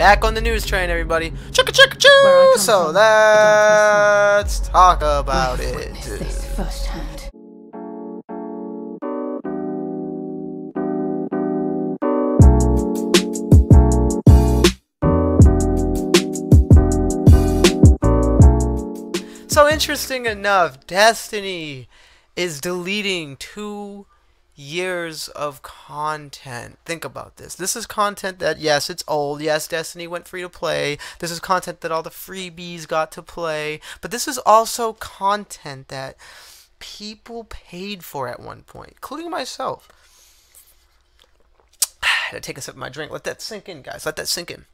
Back on the news train, everybody. Chicka chicka choo! So let's talk about it. witnessed this firsthand. So interesting enough, Destiny is deleting two years of content. Think about this. This is content that, yes, it's old. Yes, Destiny went free to play. This is content that all the freebies got to play. But this is also content that people paid for at one point, including myself. I had to take a sip of my drink. Let that sink in, guys. Let that sink in.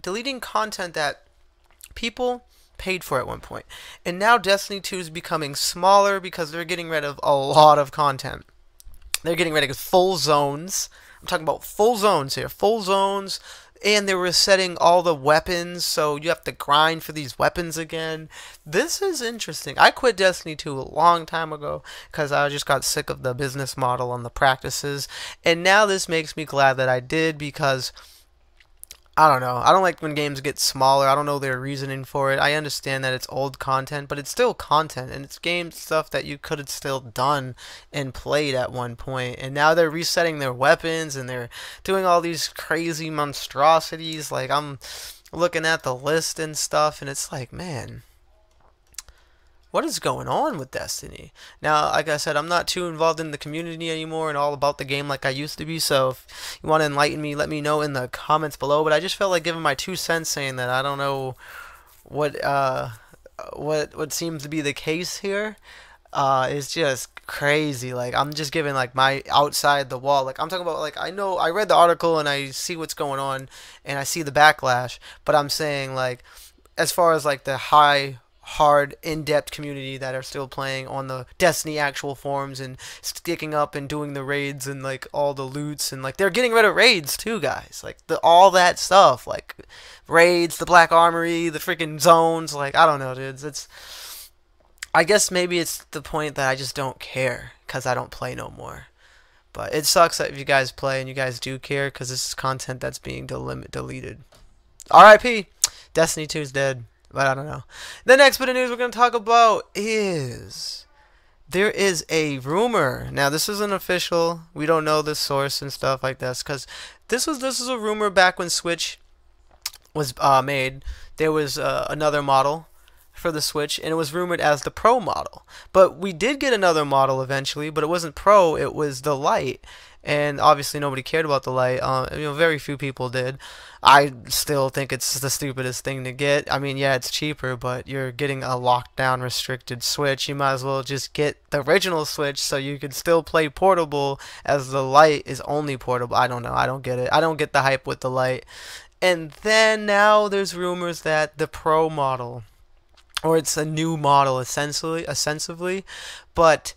Deleting content that people paid for at one point. And now Destiny 2 is becoming smaller because they're getting rid of a lot of content. They're getting ready of full zones. I'm talking about full zones here. Full zones. And they were setting all the weapons, so you have to grind for these weapons again. This is interesting. I quit Destiny 2 a long time ago because I just got sick of the business model and the practices. And now this makes me glad that I did because I don't know. I don't like when games get smaller. I don't know their reasoning for it. I understand that it's old content, but it's still content, and it's game stuff that you could have still done and played at one point. And now they're resetting their weapons and they're doing all these crazy monstrosities. Like I'm looking at the list and stuff, and it's like, man, what is going on with Destiny? Now, like I said, I'm not too involved in the community anymore and all about the game like I used to be. So if you want to enlighten me, let me know in the comments below. But I just felt like giving my two cents, saying that I don't know what uh what what seems to be the case here. Uh, is just crazy. Like I'm just giving like my outside the wall. Like I'm talking about like I know I read the article and I see what's going on and I see the backlash. But I'm saying like as far as like the high hard in-depth community that are still playing on the Destiny actual forums and sticking up and doing the raids and like all the loots and like they're getting rid of raids too guys. Like the all that stuff like raids the black armory the freaking zones like I don't know dudes. It's I guess maybe it's the point that I just don't care cuz I don't play no more. But it sucks that if you guys play and you guys do care cuz this is content that's being delim- deleted. RIP Destiny 2 is dead but I don't know. The next bit of news we're going to talk about is there is a rumor. Now this isn't official. We don't know the source and stuff like this because this was this was a rumor back when Switch was uh, made. There was uh, another model for the Switch, and it was rumored as the Pro model. But we did get another model eventually, but it wasn't Pro. It was the Lite, and obviously nobody cared about the Lite. Uh, you know, very few people did. I still think it's the stupidest thing to get. I mean, yeah, it's cheaper, but you're getting a lockdown restricted Switch. You might as well just get the original Switch so you can still play portable as the Lite is only portable. I don't know. I don't get it. I don't get the hype with the Lite. And then now there's rumors that the Pro model or it's a new model essentially but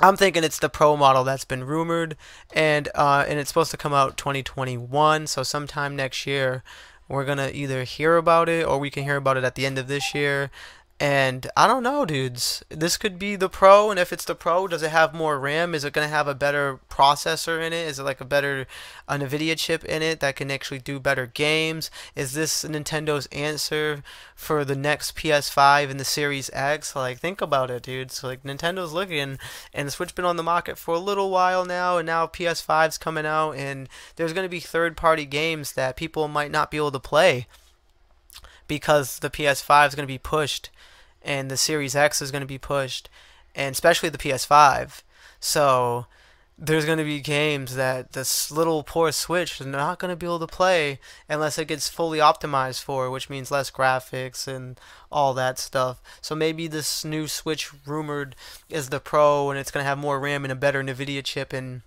I'm thinking it's the Pro model that's been rumored, and uh, and it's supposed to come out 2021, so sometime next year we're gonna either hear about it or we can hear about it at the end of this year. And I don't know, dudes. This could be the Pro, and if it's the Pro, does it have more RAM? Is it gonna have a better processor in it? Is it like a better a NVIDIA chip in it that can actually do better games? Is this Nintendo's answer for the next PS5 and the Series X? Like, think about it, dudes. Like, Nintendo's looking, and the Switch been on the market for a little while now, and now PS5's coming out, and there's gonna be third-party games that people might not be able to play because the PS5 is going to be pushed and the Series X is going to be pushed and especially the PS5. So there's going to be games that this little poor Switch is not going to be able to play unless it gets fully optimized for, which means less graphics and all that stuff. So maybe this new Switch rumored is the Pro and it's going to have more RAM and a better Nvidia chip and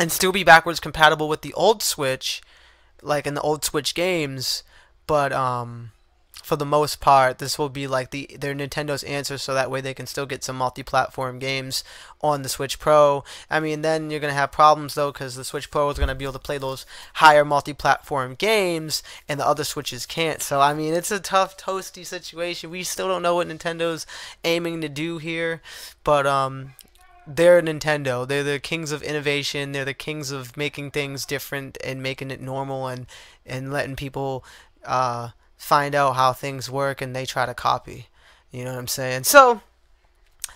and still be backwards compatible with the old Switch like in the old Switch games, but um for the most part, this will be like the their Nintendo's answer, so that way they can still get some multi-platform games on the Switch Pro. I mean, then you're gonna have problems though, because the Switch Pro is gonna be able to play those higher multi-platform games, and the other Switches can't. So I mean, it's a tough, toasty situation. We still don't know what Nintendo's aiming to do here, but um, they're Nintendo. They're the kings of innovation. They're the kings of making things different and making it normal and and letting people uh, find out how things work and they try to copy. You know what I'm saying? So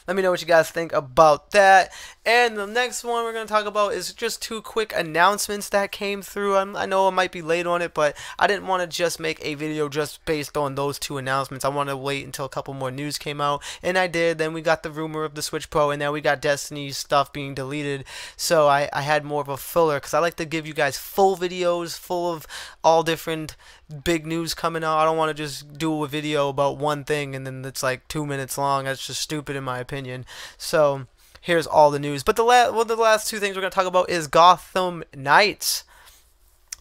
let me know what you guys think about that. And the next one we're going to talk about is just two quick announcements that came through. I'm, i know I might be late on it, but I didn't want to just make a video just based on those two announcements. I wanted to wait until a couple more news came out, and I did. Then we got the rumor of the Switch Pro, and now we got Destiny stuff being deleted. So I, I had more of a filler because I like to give you guys full videos full of all different big news coming out. I don't want to just do a video about one thing and then it's like two minutes long. That's just stupid in my opinion. So here's all the news. But the last, well, the last two things we're gonna talk about is Gotham Knights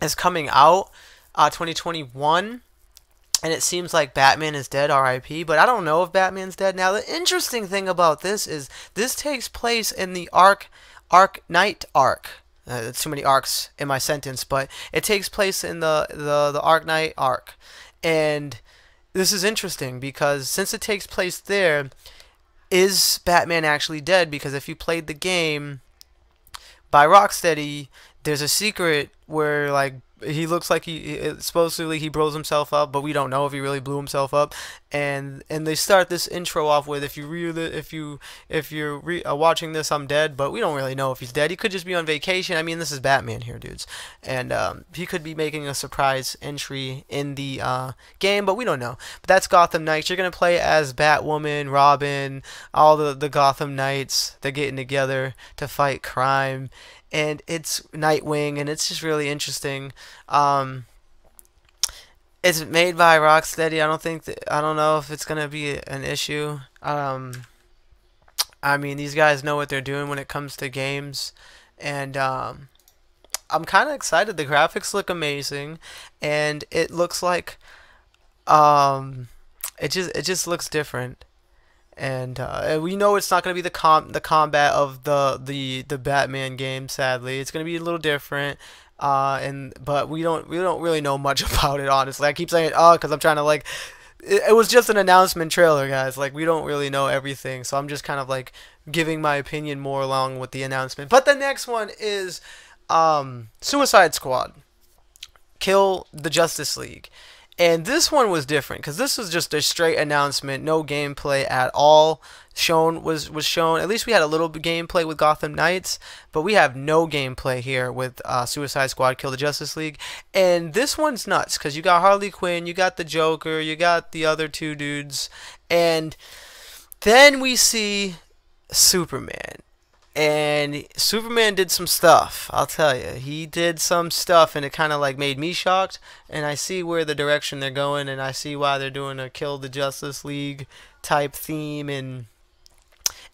is coming out, uh, 2021. And it seems like Batman is dead, RIP, but I don't know if Batman's dead now. The interesting thing about this is this takes place in the Ark Arkham Knight arc. Uh, that's too many arcs in my sentence, but it takes place in the the the Arkham Knight arc, and this is interesting because since it takes place there, is Batman actually dead? Because if you played the game by Rocksteady, there's a secret where like he looks like he supposedly he blows himself up, but we don't know if he really blew himself up. And and they start this intro off with if you really if you if you're re, uh, watching this, I'm dead, but we don't really know if he's dead. He could just be on vacation. I mean, this is Batman here, dudes, and um, he could be making a surprise entry in the uh, game, but we don't know. But that's Gotham Knights. You're gonna play as Batwoman, Robin, all the the Gotham Knights. They're getting together to fight crime and it's Nightwing, and it's just really interesting. Um, it's made by Rocksteady. I don't think I don't know if it's gonna be an issue. Um, I mean, these guys know what they're doing when it comes to games, and um, I'm kind of excited. The graphics look amazing, and it looks like um, it just it just looks different and uh, we know it's not going to be the com the combat of the the the Batman game. Sadly, it's going to be a little different. Uh, and but we don't we don't really know much about it. Honestly, I keep saying oh because I'm trying to like. It, it was just an announcement trailer, guys. Like we don't really know everything, so I'm just kind of like giving my opinion more along with the announcement. But the next one is um, Suicide Squad. Kill the Justice League. And this one was different because this was just a straight announcement, no gameplay at all. Shown was was shown. At least we had a little gameplay with Gotham Knights, but we have no gameplay here with uh, Suicide Squad: Kill the Justice League. And this one's nuts because you got Harley Quinn, you got the Joker, you got the other two dudes, and then we see Superman and Superman did some stuff. I'll tell you, he did some stuff, and it kind of like made me shocked. And I see where the direction they're going, and I see why they're doing a kill the Justice League type theme, and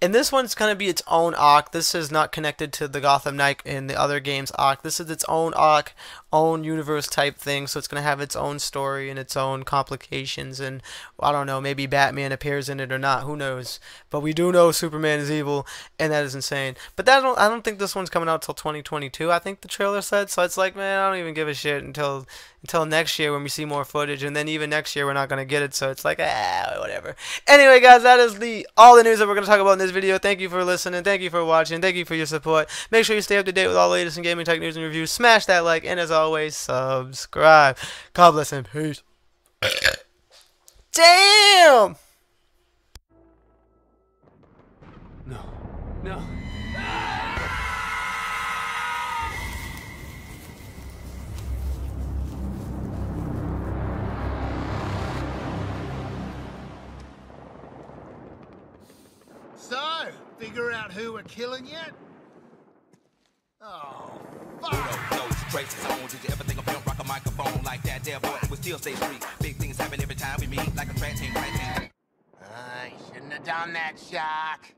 and this one's going to be its own arc. This is not connected to the Gotham Knight in the other games arc. This is its own arc, own universe type thing. So it's going to have its own story and its own complications. And I don't know, maybe Batman appears in it or not. Who knows? But we do know Superman is evil, and that is insane. But that don't, I don't think this one's coming out till 2022. I think the trailer said. So it's like, man, I don't even give a shit until until next year when we see more footage, and then even next year we're not gonna get it. So it's like ah, whatever. Anyway, guys, that is the all the news that we're gonna talk about in this video. Thank you for listening. Thank you for watching. Thank you for your support. Make sure you stay up to date with all the latest in gaming tech news and reviews. Smash that like, and as always, subscribe. God bless and peace. Damn. figure out who we're killing yet? Oh, fuck! No, no, straight zone. Did you ever think of rock a microphone like that? There, boy, we still stay. Big things happen every time we meet, like a team, team. I shouldn't have done that, Shock.